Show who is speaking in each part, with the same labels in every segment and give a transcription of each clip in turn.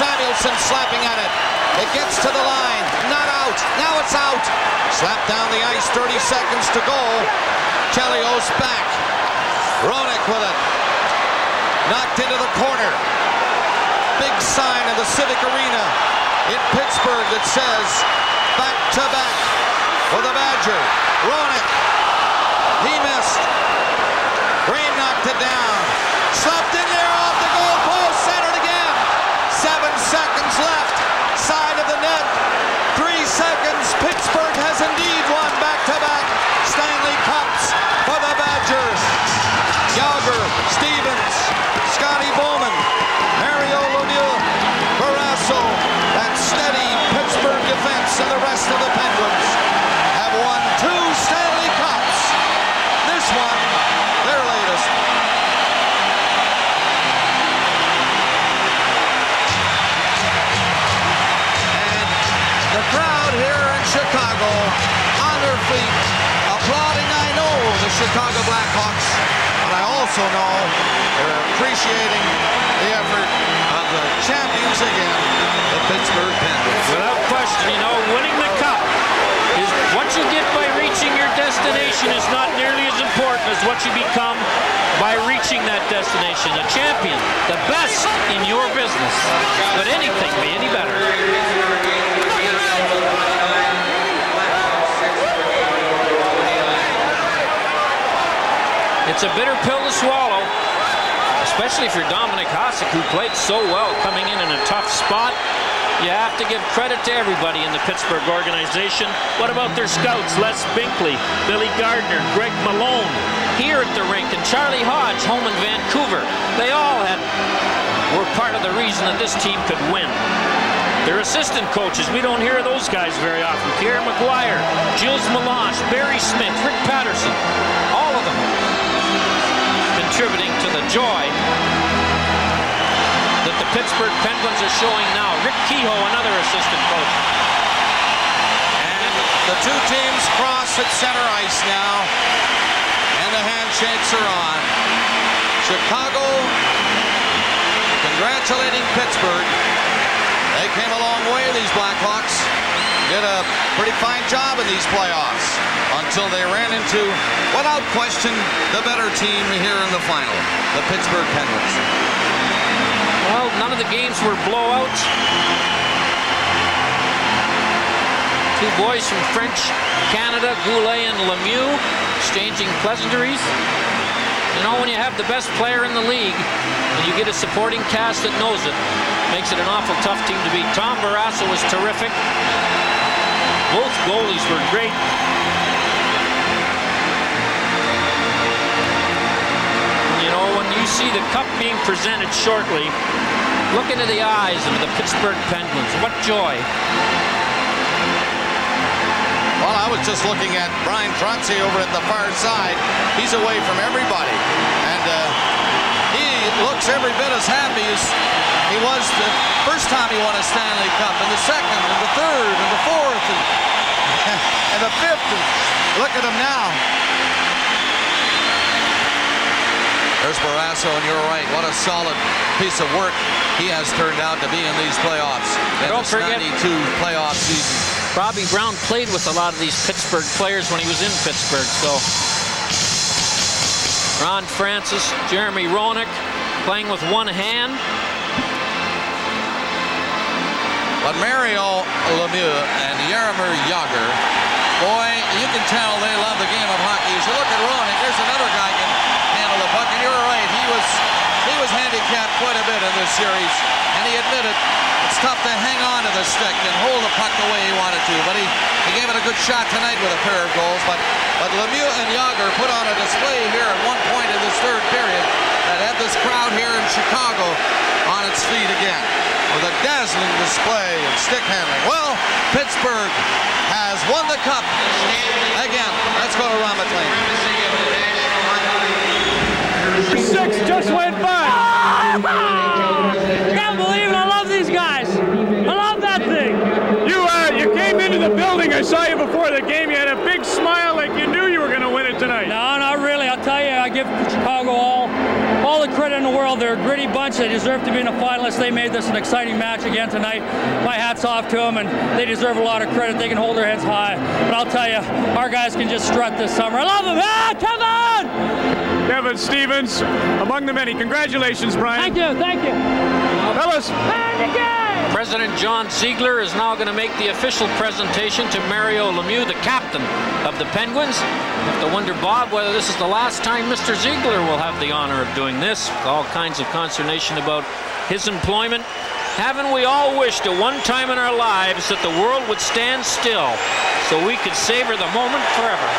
Speaker 1: Samuelsson slapping at it. It gets to the line. Not out. Now it's out. Slap down the ice. 30 seconds to go. Chelios back. Roenick with it. Knocked into the corner. Big sign in the Civic Arena in Pittsburgh that says back to back for the Badger. Roenick. Chicago on their feet, applauding, I know, the Chicago Blackhawks, but I also know they're appreciating the effort of the champions again, the Pittsburgh Penguins.
Speaker 2: Without question, you know, winning the cup is what you get by reaching your destination is not nearly as important as what you become by reaching that destination. A champion, the best in your business. Could anything be any better? It's a bitter pill to swallow, especially if you're Dominik Hasek, who played so well coming in in a tough spot. You have to give credit to everybody in the Pittsburgh organization. What about their scouts? Les Binkley, Billy Gardner, Greg Malone, here at the rink, and Charlie Hodge, home in Vancouver. They all had were part of the reason that this team could win. Their assistant coaches, we don't hear those guys very often. Pierre McGuire, Gilles Meloche, Barry Smith, Rick Paterson, all of them contributing to the joy that the Pittsburgh Penguins are showing now. Rick Kehoe, another assistant coach.
Speaker 1: And the two teams cross at center ice now. And the handshakes are on. Chicago congratulating Pittsburgh. They came a long way, these Blackhawks. Did a pretty fine job in these playoffs until they ran into, without question, the better team here in the final, the Pittsburgh Penguins.
Speaker 2: Well, none of the games were blowouts. Two boys from French Canada, Goulet and Lemieux, exchanging pleasantries. You know, when you have the best player in the league and you get a supporting cast that knows it, makes it an awful tough team to beat. Tom Barrasso was terrific. Both goalies were great. You know, when you see the cup being presented shortly, look into the eyes of the Pittsburgh Penguins. What joy.
Speaker 1: Well, I was just looking at Brian Franze over at the far side. He's away from everybody. And uh, he looks every bit as happy as he was the first time he won a Stanley Cup, and the second, and the third, and the fourth, and, and the fifth. And look at him now. There's Barrasso, and you're right. What a solid piece of work he has turned out to be in these playoffs. In
Speaker 2: Don't
Speaker 1: this
Speaker 2: forget-
Speaker 1: 92 playoff season.
Speaker 2: Bobby Brown played with a lot of these Pittsburgh players when he was in Pittsburgh, so. Ron Francis, Jeremy Roenick playing with one hand.
Speaker 1: But Mario Lemieux and Jaromir Jagr, boy, you can tell they love the game of hockey. You look at Roenick, there's another guy can handle the puck, and you're right, he was he was handicapped quite a bit in this series, and he admitted it's tough to hang on to the stick and hold the puck the way he wanted to. But he, he gave it a good shot tonight with a pair of goals. But but Lemieux and Jagr put on a display here at one point in this third period that had this crowd here in Chicago on its feet again with a dazzling display of stick handling. Well, Pittsburgh has won the cup again. Let's go to Ron
Speaker 3: Six just went by. Can't believe it. I love these guys. I love that thing.
Speaker 4: You uh, you came into the building. I saw you before the game. You had a big smile, like you knew you were going to win it tonight.
Speaker 3: No, not really. I'll tell you, I give Chicago all all the credit in the world. They're a gritty bunch. They deserve to be in the finalists. They made this an exciting match again tonight. My hat's off to them, and they deserve a lot of credit. They can hold their heads high. But I'll tell you, our guys can just strut this summer. I love them. Ah, Kevin!
Speaker 4: Kevin Stevens, among the many. Congratulations, Brian.
Speaker 3: Thank you. Thank you.
Speaker 4: Fellas.
Speaker 2: President John Ziegler is now going to make the official presentation to Mario Lemieux, the captain of the Penguins. You have to wonder, Bob, whether this is the last time Mr. Ziegler will have the honor of doing this. All kinds of consternation about his employment. Haven't we all wished at one time in our lives that the world would stand still so we could savor the moment forever?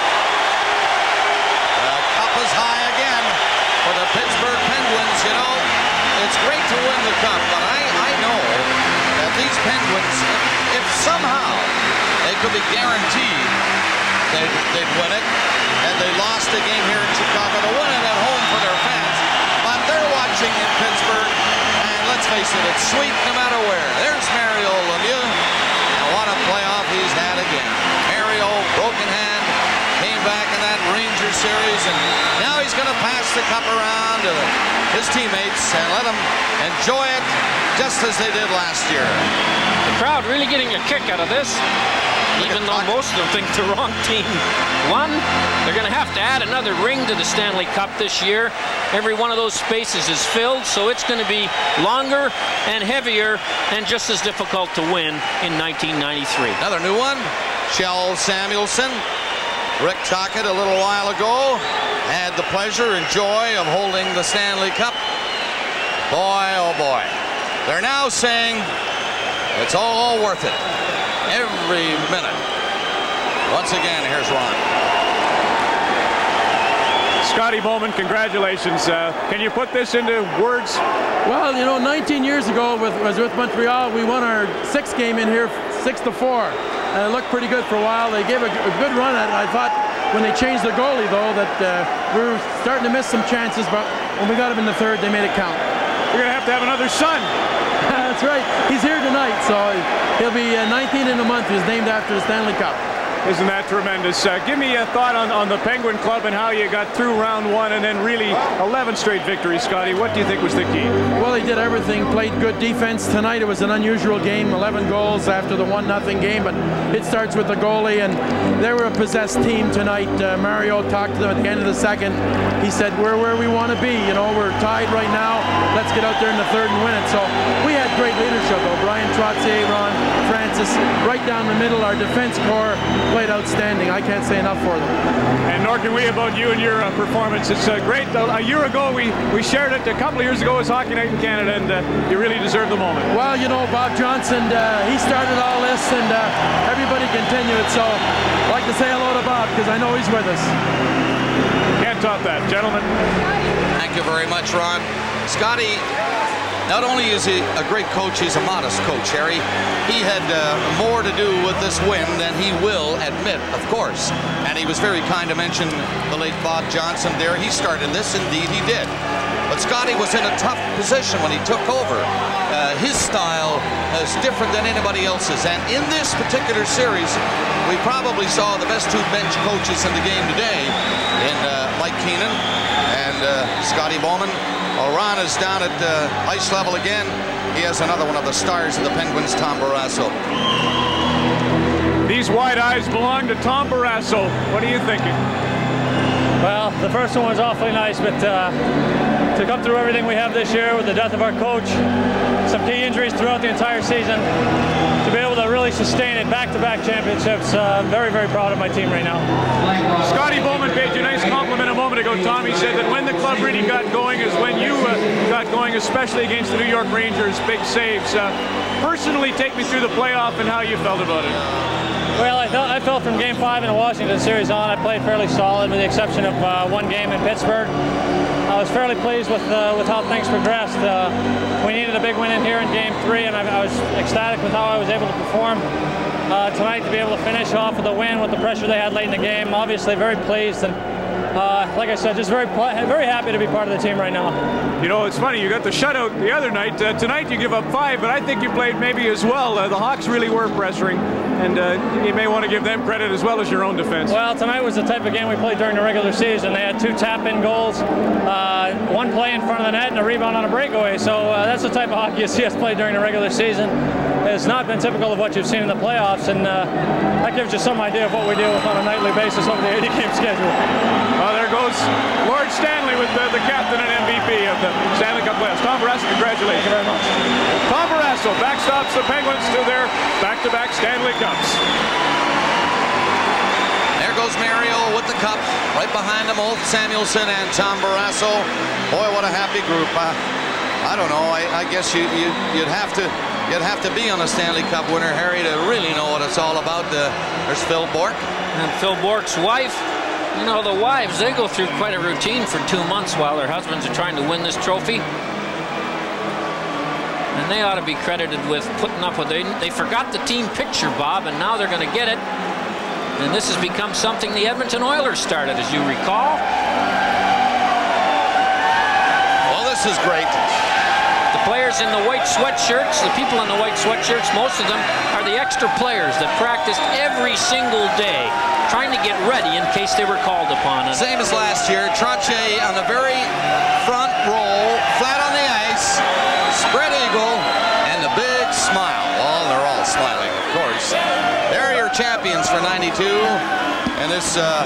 Speaker 1: The cup is high again for the Pittsburgh Penguins. You know, it's great to win the cup, but I, I know these Penguins, if, somehow they could be guaranteed they'd, they'd win it, and they lost the game here in Chicago to win it at home for their fans, but they're watching in Pittsburgh, and let's face it, it's sweet no matter where. There's Mario Lemieux, and what a playoff he's had again. Mario, broken hand, came back in that Ranger series, and now he's going to pass the cup around to his teammates and let them enjoy it just as they did last year.
Speaker 2: The crowd really getting a kick out of this, even though most of them think the wrong team won. They're going to have to add another ring to the Stanley Cup this year. Every one of those spaces is filled, so it's going to be longer and heavier and just as difficult to win in 1993.
Speaker 1: Another new one, Kjell Samuelsson. Rick Tocchet a little while ago had the pleasure and joy of holding the Stanley Cup. Boy, oh boy. They're now saying it's all worth it. Every minute. Once again, here's Ron.
Speaker 4: Scotty Bowman, congratulations. Uh, can you put this into words?
Speaker 5: Well, you know, 19 years ago, with, was with Montreal, we won our sixth game in here, six to four. And it looked pretty good for a while. They gave a, a good run at it. I thought when they changed the goalie, though, that uh, we were starting to miss some chances. But when we got him in the third, they made it count.
Speaker 4: You're going to have to have another son.
Speaker 5: That's right. He's here tonight, so he'll be uh, 19 in a month. He's named after the Stanley Cup.
Speaker 4: Isn't that tremendous? Uh, give me a thought on, on the Penguin Club and how you got through round one and then really 11 straight victories, Scotty. What do you think was the key?
Speaker 5: Well, he did everything. Played good defense tonight. It was an unusual game. 11 goals after the one nothing game, but it starts with the goalie, and they were a possessed team tonight. Uh, Mario talked to them at the end of the second. He said, "We're where we want to be. You know, we're tied right now. Let's get out there in the third and win it." So we had great leadership. Bryan Trottier, Ron Francis, right down the middle. Our defense core played outstanding. I can't say enough for them.
Speaker 4: And nor can we about you and your uh, performance. It's uh, great. A year ago, we, we shared it. A couple of years ago was Hockey Night in Canada, and uh, you really deserve the moment.
Speaker 5: Well, you know, Bob Johnson, uh, he started all this, and uh, everybody continued it. So I'd like to say hello to Bob because I know he's with us.
Speaker 4: Can't top that. Gentlemen.
Speaker 1: Thank you very much, Ron. Scotty, not only is he a great coach, he's a modest coach, Harry. He had uh, more to do with this win than he will admit, of course. And he was very kind to mention the late Bob Johnson there. He started this, indeed he did. But Scotty was in a tough position when he took over. Uh, his style is different than anybody else's. And in this particular series, we probably saw the best two bench coaches in the game today in uh, Mike Keenan and uh, Scotty Bowman. Well, Ron is down at uh, ice level again. He has another one of the stars of the Penguins, Tom Barrasso.
Speaker 4: These wide eyes belong to Tom Barrasso. What are you thinking?
Speaker 3: Well, the first one was awfully nice, but uh, to come through everything we have this year with the death of our coach, some key injuries throughout the entire season, to be able to really sustain it back-to-back championships, uh, very, very proud of my team right now.
Speaker 4: Scotty Bowman paid you a nice compliment a moment ago, Tom. He said that when the club really got going is when you uh, got going, especially against the New York Rangers, big saves. Uh, personally, take me through the playoff and how you felt about it.
Speaker 3: Well, I felt, I felt from Game 5 in the Washington series on, I played fairly solid with the exception of uh, one game in Pittsburgh. I was fairly pleased with uh, with how things progressed. Uh, we needed a big win in here in Game 3, and I, I was ecstatic with how I was able to perform uh, tonight to be able to finish off with a win with the pressure they had late in the game. Obviously, very pleased and uh, like I said, just very very happy to be part of the team right now.
Speaker 4: You know, it's funny. You got the shutout the other night. Uh, tonight you give up five, but I think you played maybe as well. The Hawks really were pressuring, and uh, you may want to give them credit as well as your own defense.
Speaker 3: Well, tonight was the type of game we played during the regular season. They had two tap-in goals, uh, one play in front of the net, and a rebound on a breakaway. So uh, that's the type of hockey you see us play during the regular season. It's not been typical of what you've seen in the playoffs, and uh, that gives you some idea of what we deal with on a nightly basis over the 80-game schedule.
Speaker 4: Well, there goes Lord Stanley with the, the captain and MVP of the Stanley Cup West. Tom Barrasso, congratulations.
Speaker 3: Thank you very much.
Speaker 4: Tom Barrasso backstops the Penguins to their back-to-back Stanley Cups.
Speaker 1: There goes Mario with the cup. Right behind him, Ulf Samuelsson and Tom Barrasso. Boy, what a happy group. Uh, I don't know. I, I guess you, you, you'd have to you'd have to be on a Stanley Cup winner, Harry, to really know what it's all about. Uh, there's Phil Bourque.
Speaker 2: And Phil Bourque's wife, you know, the wives, they go through quite a routine for two months while their husbands are trying to win this trophy. And they ought to be credited with putting up with it. They forgot the team picture, Bob, and now they're going to get it. And this has become something the Edmonton Oilers started, as you recall.
Speaker 1: Well, this is great.
Speaker 2: The players in the white sweatshirts, the people in the white sweatshirts, most of them are the extra players that practiced every single day, trying to get ready in case they were called upon.
Speaker 1: Same as last year. Trache on the very front row, flat on the ice, spread eagle, and the big smile. Well, they're all smiling, of course. They're your champions for 92. And this uh,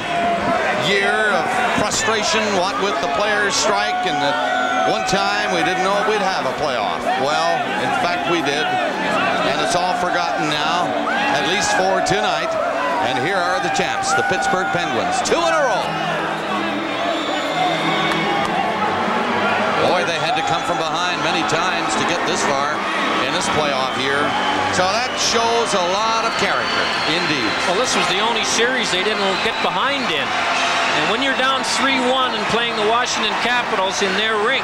Speaker 1: year of frustration, what with the players' strike, and at one time we didn't know we'd have a playoff. Well, in fact, we did. And it's all forgotten now, at least for tonight. And here are the champs, the Pittsburgh Penguins. Two in a row. Boy, they had to come from behind many times to get this far in this playoff year. So that shows a lot of character, indeed.
Speaker 2: Well, this was the only series they didn't get behind in. And when you're down 3-1 and playing the Washington Capitals in their rink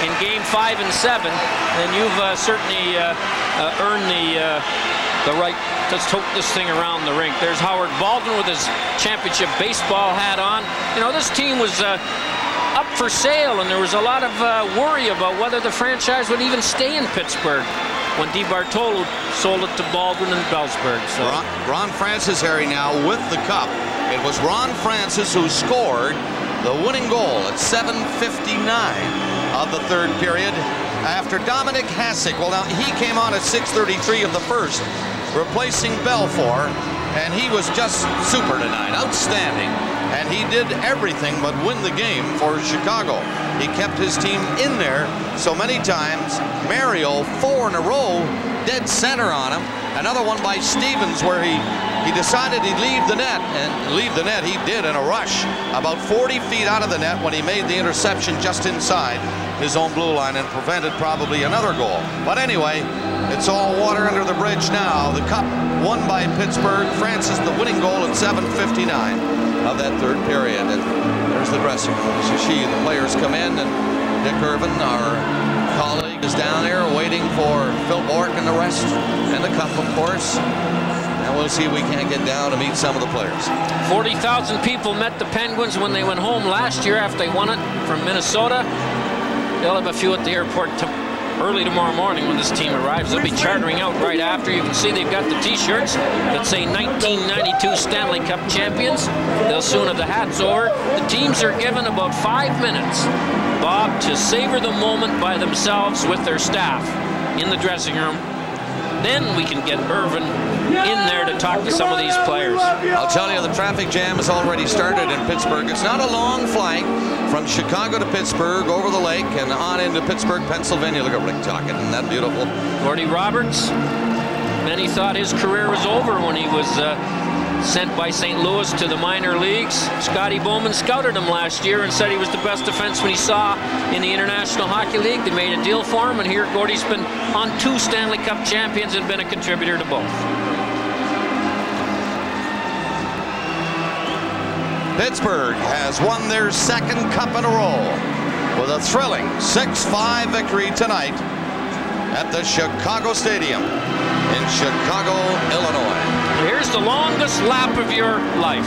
Speaker 2: in game five and seven, then you've uh, certainly uh, uh, earned the uh, the right to tote this thing around the rink. There's Howard Baldwin with his championship baseball hat on. You know, this team was uh, up for sale, and there was a lot of uh, worry about whether the franchise would even stay in Pittsburgh when DeBartolo sold it to Baldwin and Belzberg. So.
Speaker 1: Ron, Ron Francis, Harry, now with the cup. It was Ron Francis who scored the winning goal at 7.59 of the third period after Dominik Hasek. Well, now, he came on at 6.33 of the first, replacing Belfour, and he was just super tonight, outstanding. And he did everything but win the game for Chicago. He kept his team in there so many times. Mario, four in a row, dead center on him. Another one by Stevens where he, he decided he'd leave the net. And leave the net he did in a rush. About 40 feet out of the net when he made the interception just inside his own blue line and prevented probably another goal. But anyway, it's all water under the bridge now. The cup won by Pittsburgh. Francis the winning goal at 7.59 of that third period. And there's the dressing room. You see the players come in and Dick Irvin, our colleague, is down there waiting for Phil Bourque and the rest and the cup, of course. And we'll see if we can't get down to meet some of the players.
Speaker 2: 40,000 people met the Penguins when they went home last year after they won it from Minnesota. They'll have a few at the airport early tomorrow morning when this team arrives. They'll be chartering out right after. You can see they've got the T-shirts that say 1992 Stanley Cup champions. They'll soon have the hats over. The teams are given about five minutes, Bob, to savor the moment by themselves with their staff in the dressing room. Then we can get Irvin in there to talk to some of these players.
Speaker 1: I'll tell you, the traffic jam has already started in Pittsburgh. It's not a long flight from Chicago to Pittsburgh, over the lake, and on into Pittsburgh, Pennsylvania. Look at Rick Tocchet, isn't that beautiful?
Speaker 2: Gordy Roberts, many thought his career was over when he was uh, sent by St. Louis to the minor leagues. Scotty Bowman scouted him last year and said he was the best defenseman he saw in the International Hockey League. They made a deal for him, and here Gordy's been on two Stanley Cup champions and been a contributor to both.
Speaker 1: Pittsburgh has won their second cup in a row with a thrilling 6-5 victory tonight at the Chicago Stadium in Chicago, Illinois.
Speaker 2: Here's the longest lap of your life.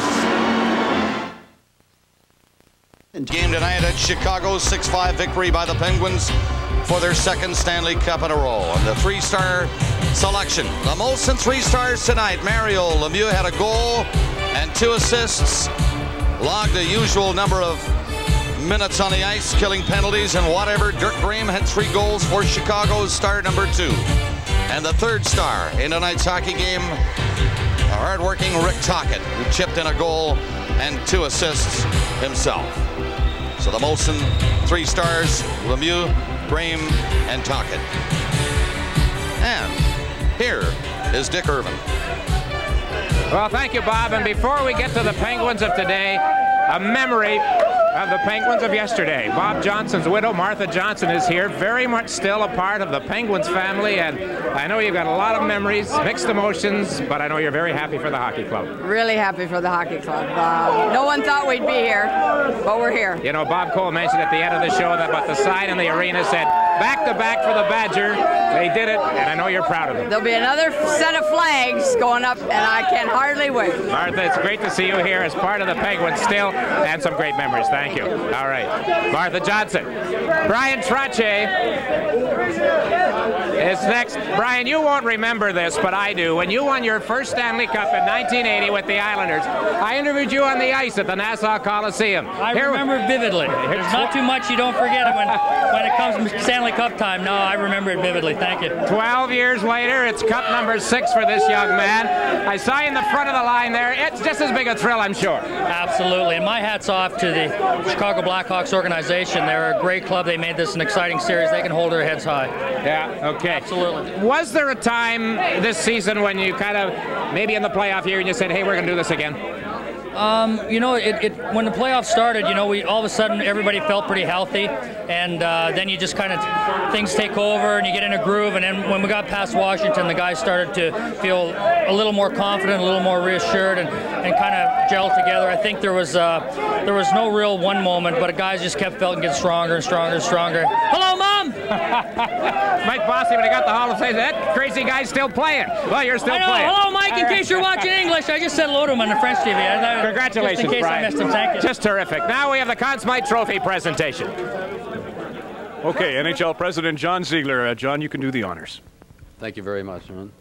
Speaker 1: Game tonight at Chicago, 6-5 victory by the Penguins. for their second Stanley Cup in a row. And the three-star selection. The Molson three stars tonight. Mario Lemieux had a goal and two assists. Logged the usual number of minutes on the ice, killing penalties and whatever. Dirk Graham had three goals for Chicago's star number two. And the third star in tonight's hockey game, hard-working Rick Tocchet, who chipped in a goal and two assists himself. So the Molson three stars, Lemieux, Graham, and Tocchet. And here is Dick Irvin.
Speaker 6: Well, thank you, Bob. And before we get to the Penguins of today, a memory of the Penguins of yesterday. Bob Johnson's widow, Martha Johnson, is here, very much still a part of the Penguins family, and I know you've got a lot of memories, mixed emotions, but I know you're very happy for the hockey club.
Speaker 7: Really happy for the hockey club. Uh, no one thought we'd be here, but we're here.
Speaker 6: You know, Bob Cole mentioned at the end of the show that but the sign in the arena said, back to back for the Badger. They did it, and I know you're proud of them.
Speaker 7: There'll be another set of flags going up, and I can hardly wait.
Speaker 6: Martha, it's great to see you here as part of the Penguins still, and some great memories. Thank Thank you. All right. Martha Johnson. Bryan Trottier is next. Brian, you won't remember this, but I do. When you won your first Stanley Cup in 1980 with the Islanders, I interviewed you on the ice at the Nassau Coliseum.
Speaker 8: I Here, remember it vividly. There's not too much you don't forget when, when it comes to Stanley Cup time. No, I remember it vividly. Thank you.
Speaker 6: 12 years later, it's Cup number six for this young man. I saw you in the front of the line there. It's just as big a thrill, I'm sure.
Speaker 8: Absolutely. And my hat's off to the Chicago Blackhawks organization. They're a great club. They made this an exciting series. They can hold their heads high.
Speaker 6: Yeah, okay.
Speaker 8: Absolutely.
Speaker 6: Was there a time this season when you kind of, maybe in the playoff year, and you said, hey, we're going to do this again?
Speaker 8: Um, you know, it, it, when the playoffs started, you know, we all of a sudden everybody felt pretty healthy, and uh, then you just kind of things take over and you get in a groove. And then when we got past Washington, the guys started to feel a little more confident, a little more reassured, and, and kind of gel together. I think there was uh, there was no real one moment, but guys just kept felt and get stronger and stronger and stronger. Hello, mom.
Speaker 6: Mike Bossy, when I got the Hall of Fame, that crazy guy's still playing. Well, you're still playing.
Speaker 8: Hello, Mike. In case you're watching English, I just said hello to him on the French TV.
Speaker 6: Congratulations,
Speaker 8: Just in case
Speaker 6: Brian.
Speaker 8: I missed him. Thank you.
Speaker 6: Just terrific. Now we have the Conn Smythe Trophy presentation.
Speaker 4: Okay, NHL President John Ziegler. Uh, John, you can do the honors.
Speaker 9: Thank you very much, Ron.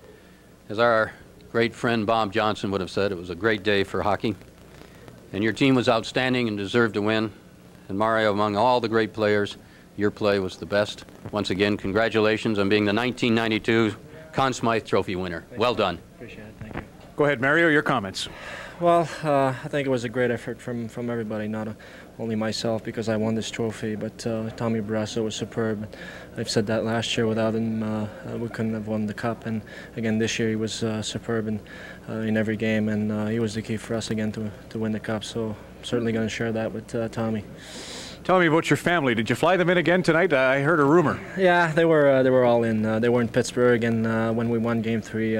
Speaker 9: As our great friend Bob Johnson would have said, it was a great day for hockey. And your team was outstanding and deserved to win. And Mario, among all the great players, your play was the best. Once again, congratulations on being the 1992 Conn Smythe Trophy winner. Well done.
Speaker 3: Appreciate it.
Speaker 4: Go ahead, Mario, your comments.
Speaker 3: Well, uh, I think it was a great effort from, from everybody, not only myself because I won this trophy, but uh, Tommy Barrasso was superb. I've said that last year. Without him, uh, we couldn't have won the cup. And again, this year he was uh, superb in, uh, in every game, and uh, he was the key for us again to, to win the cup. So I'm certainly going to share that with Tommy.
Speaker 4: Tell me about your family. Did you fly them in again tonight? I heard a rumor.
Speaker 3: Yeah, they were uh, they were all in. Uh, they were in Pittsburgh, and uh, when we won Game Three,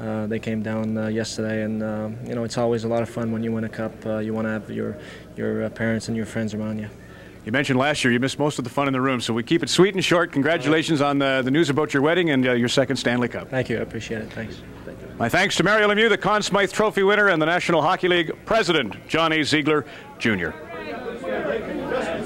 Speaker 3: Uh, they came down uh, yesterday. And uh, you know, it's always a lot of fun when you win a cup. you want to have your your parents and your friends around you.
Speaker 4: You mentioned last year you missed most of the fun in the room, so we keep it sweet and short. Congratulations on the, the news about your wedding and uh, your second Stanley Cup.
Speaker 3: Thank you. I appreciate it. Thanks. Thank
Speaker 4: My thanks to Mario Lemieux, the Conn Smythe Trophy winner, and the National Hockey League President, John A. Ziegler, Jr.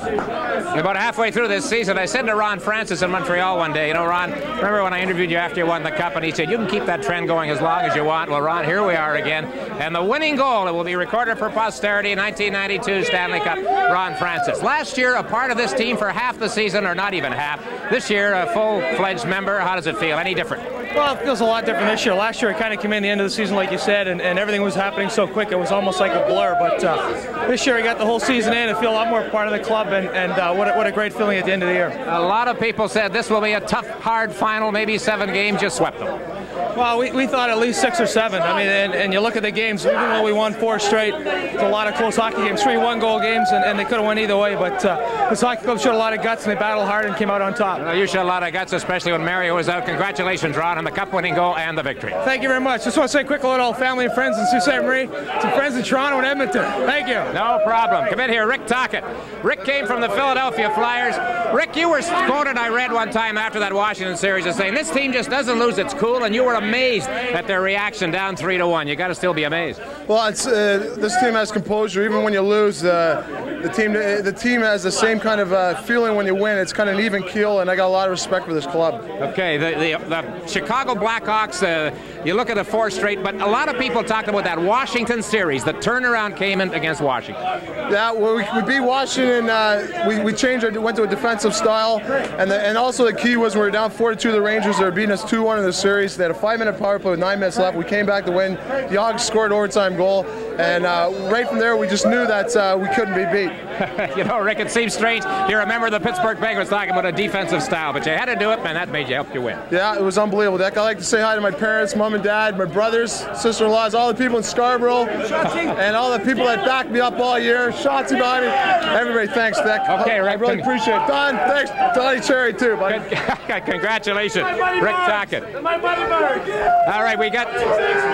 Speaker 6: About halfway through this season, I said to Ron Francis in Montreal one day, you know, Ron, remember when I interviewed you after you won the Cup, and he said, you can keep that trend going as long as you want. Well, Ron, here we are again. And the winning goal, it will be recorded for posterity, 1992 Stanley Cup, Ron Francis. Last year, a part of this team for half the season, or not even half. This year, a full-fledged member. How does it feel? Any different?
Speaker 10: Well, it feels a lot different this year. Last year, it kind of came in the end of the season, like you said, and, and everything was happening so quick. It was almost like a blur. But uh, this year, I got the whole season in. I feel a lot more part of the club, and, and uh, what, a, what a great feeling at the end of the year.
Speaker 6: A lot of people said this will be a tough, hard final, maybe seven games. Just swept them.
Speaker 10: Well, we, we thought at least six or seven. I mean, and, and you look at the games, even though we won four straight, it's a lot of close hockey games, three one-goal games, and, and they could have won either way. But uh, this hockey club showed a lot of guts, and they battled hard and came out on top.
Speaker 6: Well, you showed a lot of guts, especially when Mario was out. Congratulations, Ron, on the cup-winning goal and the victory.
Speaker 10: Thank you very much. Just want to say a quick hello to all family and friends in Sault Ste. Marie, some friends in Toronto and Edmonton. Thank you.
Speaker 6: No problem. Come in here, Rick Tocchet. Rick came from the Philadelphia Flyers. Rick, you were quoted, I read one time after that Washington series, as saying, this team just doesn't lose its cool, and you were amazed at their reaction down three to one. You got to still be amazed.
Speaker 11: Well, uh, this team has composure. Even when you lose, uh, the team the team has the same kind of uh, feeling when you win. It's kind of an even keel, and I got a lot of respect for this club.
Speaker 6: Okay, the, the, the Chicago Blackhawks, uh, you look at the four straight, but a lot of people talked about that Washington series. The turnaround came in against Washington.
Speaker 11: Yeah, well, we, we beat Washington. Uh, we, we changed our, went to a defensive style, and the, and also the key was we were down 4 2 the Rangers. They were beating us 2 1 in the series. They had a five minute power play with nine minutes left. We came back to win. The Hogs scored an overtime goal, and uh, right from there, we just knew that uh, we couldn't be beat.
Speaker 6: you know, Rick, it seems strange. You remember the Pittsburgh Penguins talking about a defensive style, but you had to do it, man. That made you help you win.
Speaker 11: Yeah, it was unbelievable. Deck. I like to say hi to my parents, mom and dad, my brothers, sister-in-laws, all the people in Scarborough, and all the people that backed me up all year. Shotzi, buddy. Everybody, thanks, Deck.
Speaker 6: Okay, Rick.
Speaker 11: I really appreciate it. Don, thanks. Donnie Cherry, too, buddy.
Speaker 6: Congratulations, Rick Tocchet. All right, we got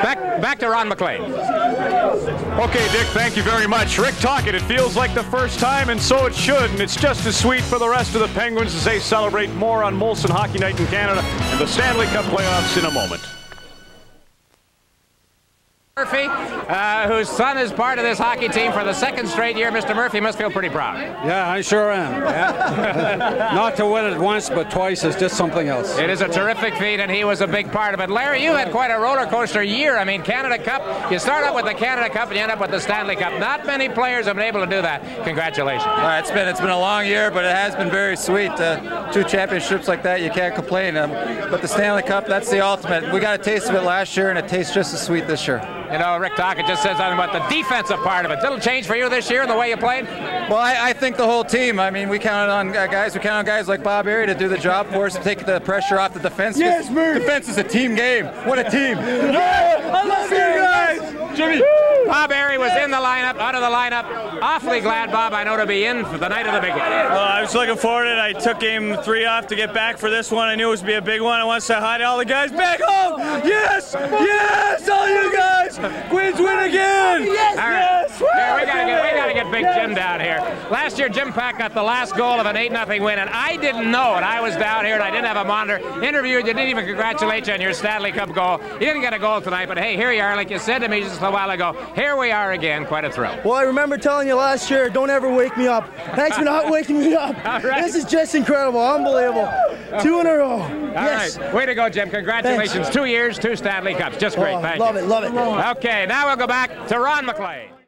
Speaker 6: back back to Ron MacLean.
Speaker 4: Okay, Dick, thank you very much. Rick Tocchet, it feels like the first time, and so it should, and it's just as sweet for the rest of the Penguins as they celebrate more on Molson Hockey Night in Canada and the Stanley Cup playoffs in a moment.
Speaker 6: Murphy, uh, whose son is part of this hockey team for the second straight year. Mr. Murphy must feel pretty proud.
Speaker 12: Yeah, I sure am. Yeah. Not to win it once, but twice is just something else.
Speaker 6: It is a terrific feat, and he was a big part of it. Larry, you had quite a roller coaster year. I mean, Canada Cup, you start out with the Canada Cup and you end up with the Stanley Cup. Not many players have been able to do that. Congratulations.
Speaker 13: Uh, it's been it's been a long year, but it has been very sweet. Uh, two championships like that, you can't complain. Um, but the Stanley Cup, that's the ultimate. We got a taste of it last year, and it tastes just as sweet this year.
Speaker 6: You know, Rick Tocchet just says something about the defensive part of it. Did it change for you this year in the way you played?
Speaker 13: Well, I, I think the whole team. I mean, we counted on uh, guys. We counted on guys like Bob Errey to do the job for us, to take the pressure off the defense.
Speaker 11: Yes, man.
Speaker 13: Defense is a team game. What a team!
Speaker 11: yeah, I love you guys.
Speaker 6: Jimmy. Bob Errey was in the lineup, out of the lineup. Awfully glad, Bob, I know, to be in for the night of the big game.
Speaker 14: Well, I was looking forward to it. I took game three off to get back for this one. I knew it was to be a big one. I want to say hi to all the guys back home. Yes! Yes! All you guys! Queens win again!
Speaker 6: Yes! All right. yes! Yeah, we gotta get we gotta get Big Jim down here. Last year, Jim Paek got the last goal of an 8 0 win, and I didn't know it. I was down here and I didn't have a monitor. Interviewed you, didn't even congratulate you on your Stanley Cup goal. You didn't get a goal tonight, but hey, here you are. Like you said to me just a while ago, here we are again. Quite a thrill.
Speaker 15: Well, I remember telling you last year, don't ever wake me up. Thanks for not waking me up.
Speaker 6: right.
Speaker 15: This is just incredible, unbelievable. Two in a row.
Speaker 6: All
Speaker 15: yes.
Speaker 6: right. Way to go, Jim. Congratulations.
Speaker 15: Thanks.
Speaker 6: Two years, two Stanley Cups. Just great.
Speaker 15: Oh,
Speaker 6: Thank
Speaker 15: love
Speaker 6: you.
Speaker 15: it, love it.
Speaker 6: Okay, now we'll go back to Ron MacLean.